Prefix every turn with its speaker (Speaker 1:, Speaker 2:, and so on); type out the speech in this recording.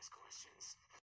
Speaker 1: ask questions.